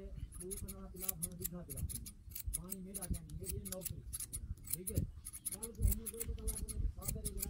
के पिला हम दिखा पिला पानी मेरा क्या? नहीं ये नौकरी। ठीक है? कल को हमें कोई तो कल आपने फादर एक